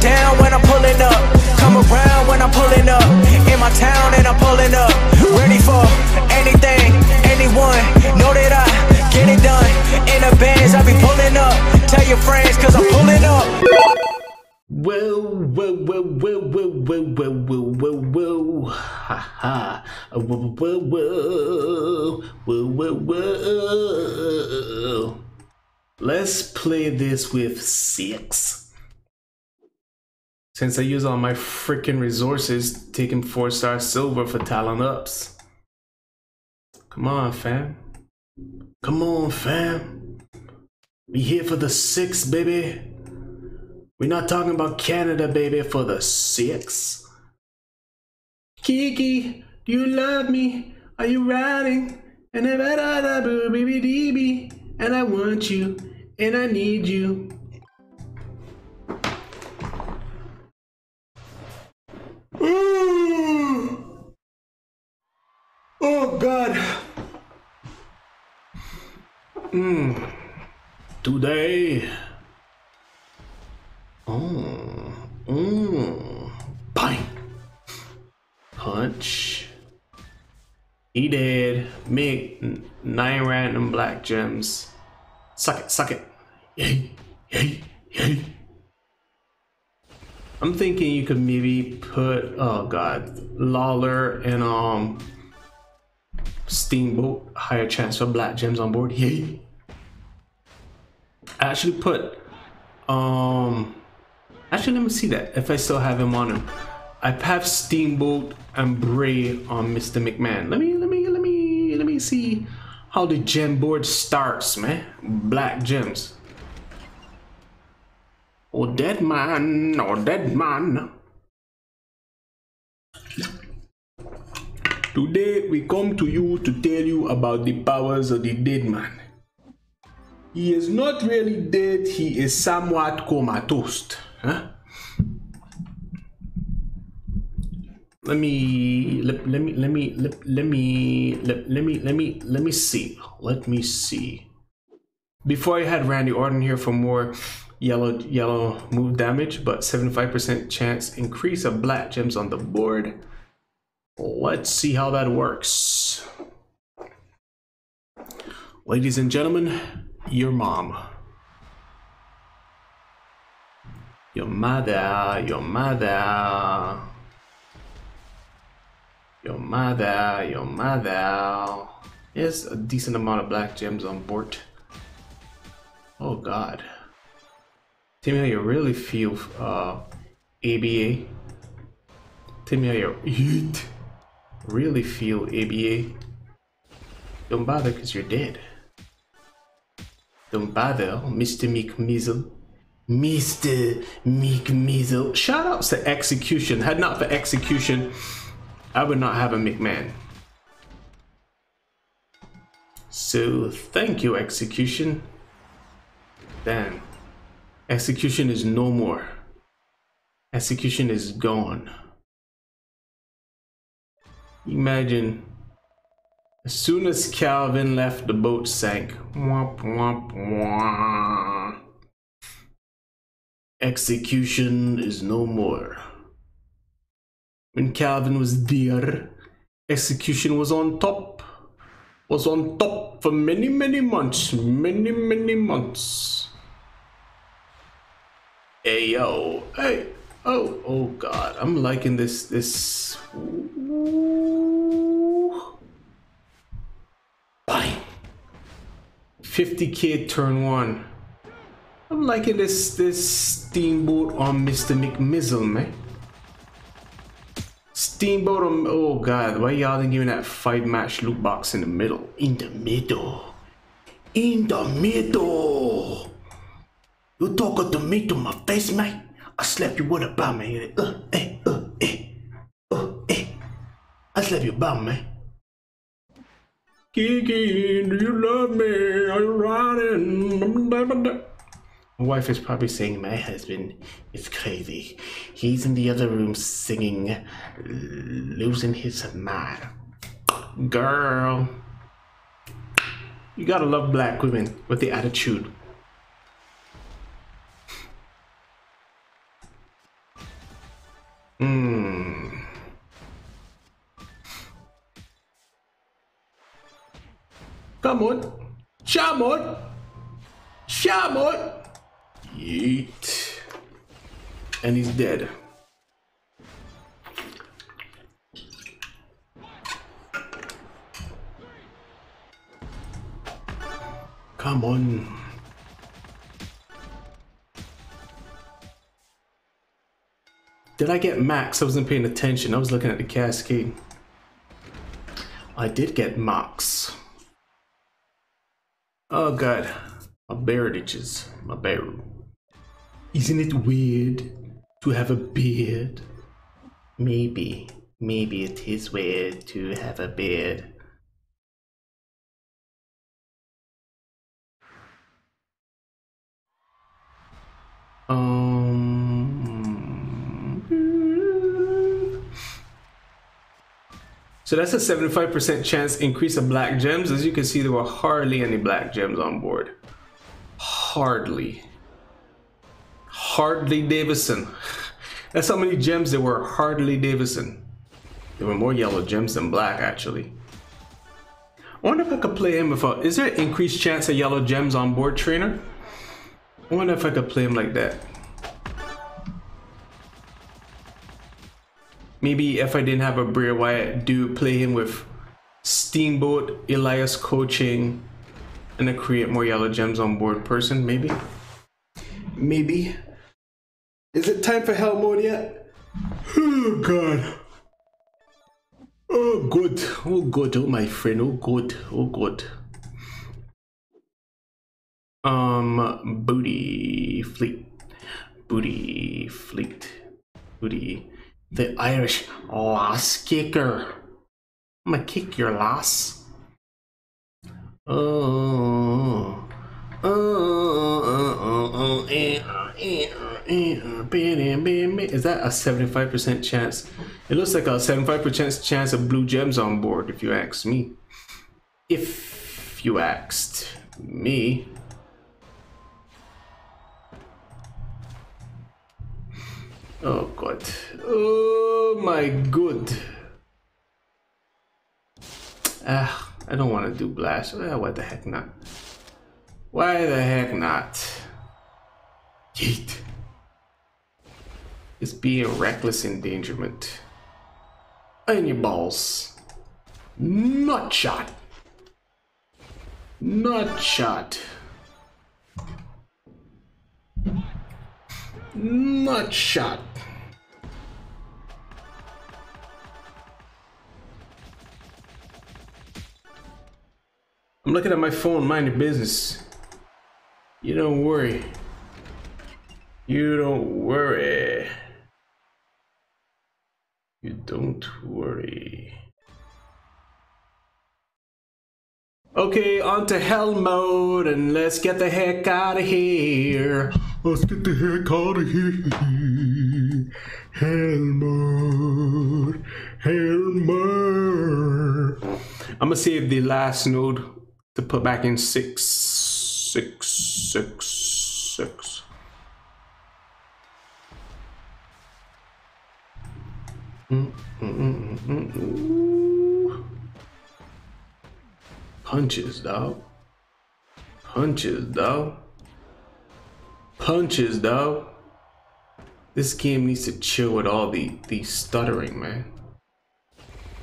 down when I'm pulling up. Come around when I'm pulling up. In my town and I'm pulling up. Ready for anything, anyone. Know that I get it done. In the bands, I be pulling up. Tell your friends, cause I'm pulling up. Whoa, whoa, whoa, whoa, whoa, whoa, whoa, whoa, whoa, whoa, ha ha, whoa, whoa, whoa, whoa, whoa. Let's play this with six. Since I use all my freaking resources, taking four star silver for talent ups. Come on, fam. Come on, fam. We here for the six, baby. We're not talking about Canada, baby, for the six. Kiki, do you love me? Are you riding? And I want you, and I need you. Oh God. Mm. Today. Oh. Mm. Bang. Punch. He did. Make nine random black gems. Suck it, suck it. Yay, yay, yay. I'm thinking you could maybe put, oh god, Lawler and um Steamboat, higher chance for black gems on board. Yay. I actually put, um, actually let me see that if I still have him on him. I have Steamboat and Bray on Mr. McMahon. Let me, let me, let me, let me see how the gem board starts, man. Black gems. Oh, dead man, oh, dead man. Today we come to you to tell you about the powers of the dead man. He is not really dead, he is somewhat comatose. Huh? Let me let, let me let me let, let me let, let me let me let me see. Let me see. Before I had Randy Orton here for more yellow yellow move damage, but 75% chance increase of black gems on the board. Let's see how that works. Ladies and gentlemen, your mom. Your mother, your mother. Your mother, your mother. There's a decent amount of black gems on board. Oh god. How you really feel, uh, ABA. How you really feel, ABA. Don't bother because you're dead. Don't bother, Mr. McMizzle. Mr. McMizzle. Shout outs to Execution. Had not for Execution, I would not have a McMahon. So thank you, Execution. Damn. Execution is no more. Execution is gone. Imagine as soon as Calvin left, the boat sank. Womp, womp, womp. Execution is no more. When Calvin was there, execution was on top. Was on top for many, many months. Many, many months. Hey yo, hey, oh, oh god, I'm liking this, this. Bye. 50k turn one. I'm liking this, this steamboat on Mr. McMizzle, man. Steamboat on, oh god, why y'all didn't give me that five match loot box in the middle? In the middle. In the middle. You talking to me to my face, mate? I slap you with a bomb, man. Uh, eh, uh, eh, uh, eh. I slap you bomb, man. Kiki, do you love me? Are you riding? My wife is probably saying my husband is crazy. He's in the other room singing, losing his mind. Girl, you gotta love black women with the attitude. Come on. Shamon. Shamon. Yeet. And he's dead. Come on. Did I get max? I wasn't paying attention. I was looking at the cascade. I did get max. Oh god. My beard itches. My beard. Isn't it weird to have a beard? Maybe. Maybe it is weird to have a beard. Um. So that's a 75% chance increase of black gems. As you can see, there were hardly any black gems on board. Hardly. Hardly Davison. That's how many gems there were. Hardly Davison. There were more yellow gems than black, actually. I wonder if I could play him with a... Is there an increased chance of yellow gems on board, trainer? I wonder if I could play him like that. Maybe if I didn't have a Bray Wyatt, do play him with Steamboat, Elias coaching, and then create more yellow gems on board person, maybe? Maybe. Is it time for hell mode yet? Oh god. Oh good. Oh good. Oh my friend. Oh good. Oh good. Um, booty fleet, booty fleet, booty. The Irish lass kicker. I'm gonna kick your lass. Oh, oh, oh, oh, oh, eh, eh, eh, Is that a 75% chance? It looks like a 75% chance of blue gems on board, if you ask me. If you asked me. Oh god. Oh my good. Ah, I don't want to do blast. Ah, what the heck not? Why the heck not? Yeet. It's being reckless endangerment. And your balls. Nut shot. Nut shot. Nut shot. I'm looking at my phone, mind your business. You don't worry. You don't worry. You don't worry. Okay, on to hell mode and let's get the heck out of here. Let's get the heck out of here. Hell mode. Hell mode. I'm gonna save the last node to put back in six, six, six, six. Mm, mm, mm, Punches, dog. Punches, dog. Punches, dog. This game needs to chill with all the, the stuttering, man.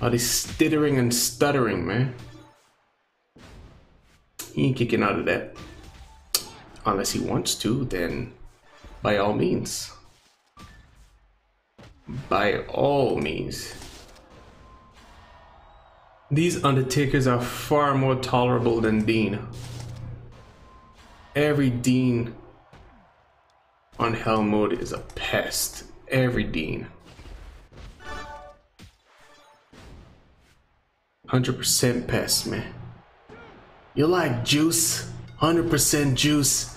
All the stittering and stuttering, man. He ain't kicking out of that. Unless he wants to, then by all means. By all means. These Undertakers are far more tolerable than Dean. Every Dean on Hell mode is a pest. Every Dean. 100% pest, man. You like juice? 100% juice?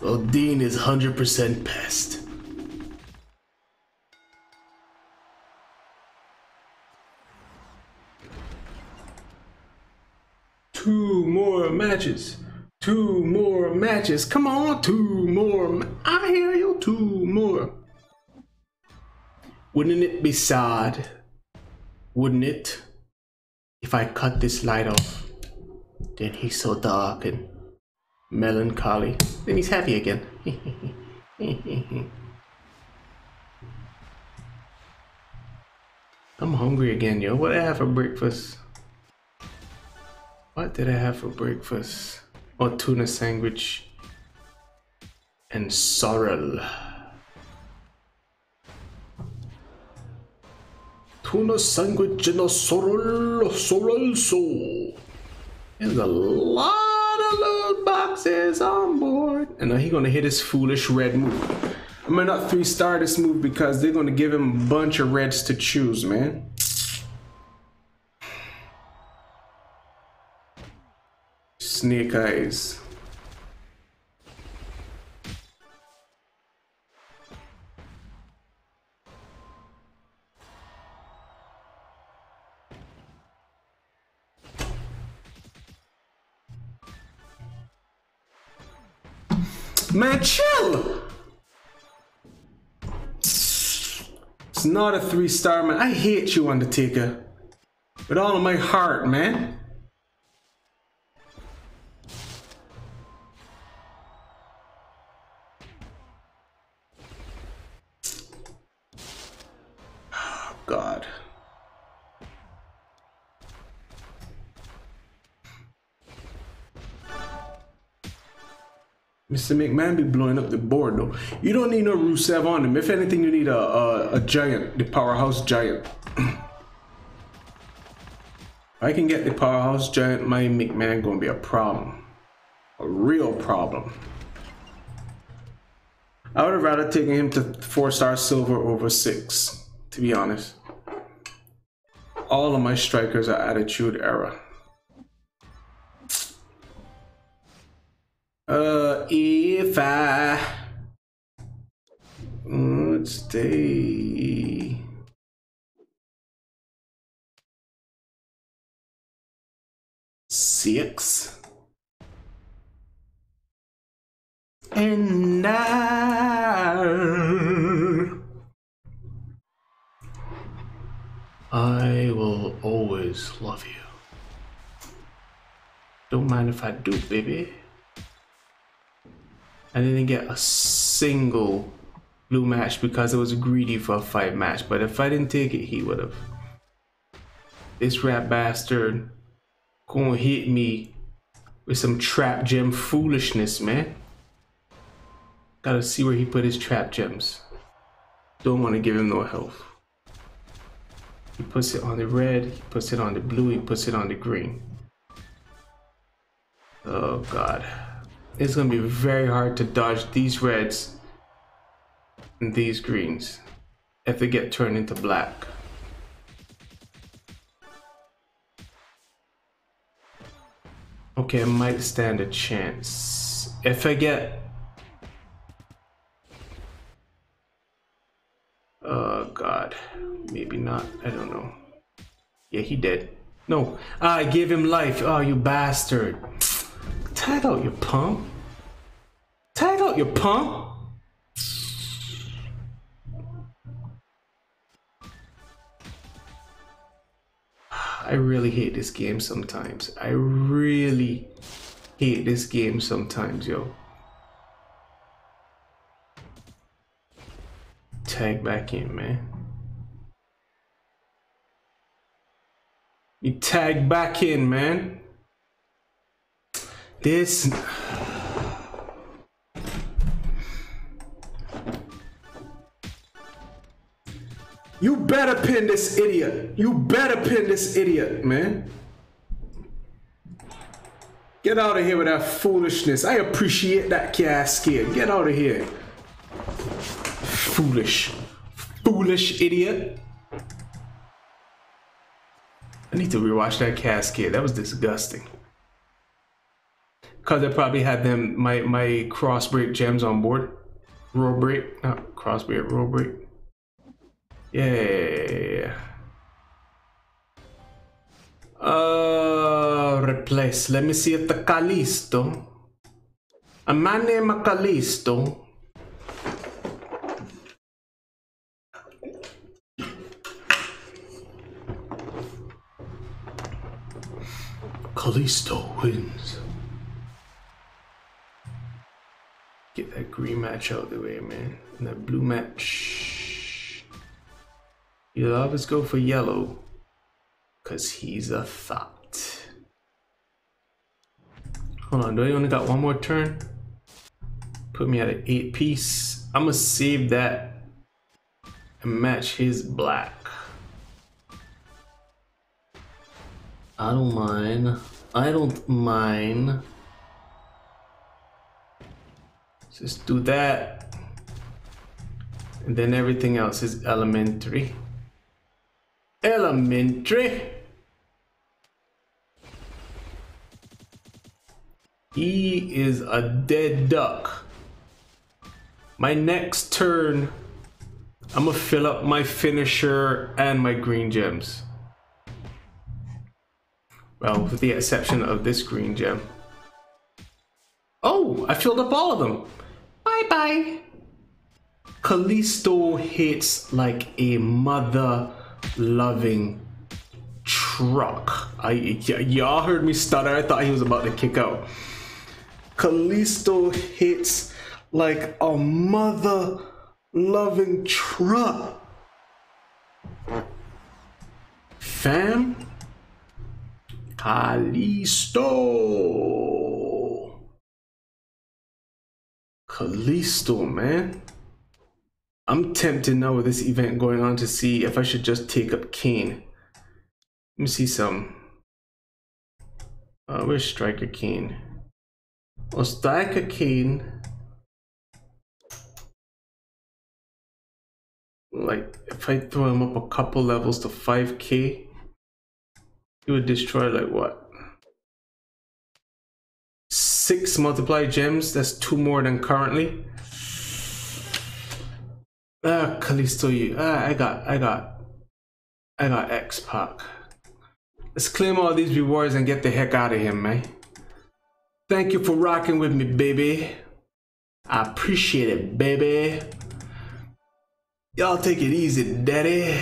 Well, Dean is 100% pest. Two more matches. Two more matches. Come on, two more. I hear you. Two more. Wouldn't it be sad? Wouldn't it? If I cut this light off. Then he's so dark and melancholy. Then he's happy again. I'm hungry again, yo. What did I have for breakfast? What did I have for breakfast? Oh, tuna sandwich and sorrel. Tuna sandwich and a sorrel, sorrel so. There's a lot of loot boxes on board. And now he gonna hit his foolish red move. I'm gonna not three star this move because they're gonna give him a bunch of reds to choose, man. Snake eyes. Man, chill! It's not a three star, man. I hate you, Undertaker. With all of my heart, man. Mr. McMahon be blowing up the board though. You don't need no Rusev on him. If anything, you need a a, a giant, the powerhouse giant. I can get the powerhouse giant, my McMahon gonna be a problem. A real problem. I would have rather taken him to four star silver over six, to be honest. All of my strikers are attitude era. Uh, if I would stay. Six. And I, I will always love you. Don't mind if I do, baby. I didn't get a single blue match because I was greedy for a fight match. But if I didn't take it, he would have. This rat bastard gonna hit me with some trap gem foolishness, man. Gotta see where he put his trap gems. Don't want to give him no health. He puts it on the red, he puts it on the blue, he puts it on the green. Oh god. It's gonna be very hard to dodge these reds and these greens if they get turned into black. Okay, I might stand a chance. If I get... Oh god, maybe not, I don't know. Yeah, he did. No, I gave him life. Oh, you bastard. Tag out your pump. Tag out your pump. I really hate this game sometimes. I really hate this game sometimes, yo. Tag back in, man. You tag back in, man. This. You better pin this idiot. You better pin this idiot, man. Get out of here with that foolishness. I appreciate that cascade. Get out of here. Foolish. Foolish idiot. I need to rewatch that cascade. That was disgusting. Cause I probably had them my my cross break gems on board. Roll break, not cross break, roll break. Yeah. Uh, replace. Let me see if the Kalisto. A man named Kalisto. Kalisto wins. Green match out the way, man. And that blue match. You'll always go for yellow. Cause he's a thought. Hold on, do I only got one more turn? Put me at an eight piece. I'm gonna save that and match his black. I don't mind. I don't mind. Just do that. And then everything else is elementary. Elementary. He is a dead duck. My next turn, I'm gonna fill up my finisher and my green gems. Well, with the exception of this green gem. Oh, I filled up all of them. Bye bye. Kalisto hits like a mother loving truck. I y'all heard me stutter. I thought he was about to kick out. Kalisto hits like a mother loving truck. Fam, Kalisto. Kalisto, man. I'm tempted now with this event going on to see if I should just take up Kane. Let me see some. Uh, where's Striker Kane? Well, Striker Kane like if I throw him up a couple levels to 5k, he would destroy like what? Six multiply gems, that's two more than currently. Ah, Kalisto, you. Ah, I got, I got, I got X Pac. Let's claim all these rewards and get the heck out of here, man. Thank you for rocking with me, baby. I appreciate it, baby. Y'all take it easy, daddy.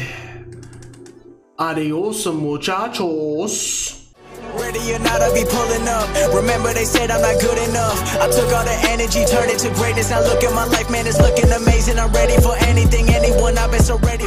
Adios, muchachos. Ready or not, I'll be pulling up. Remember, they said I'm not good enough. I took all the energy, turned it to greatness. Now look at my life, man, it's looking amazing. I'm ready for anything, anyone. I've been so ready.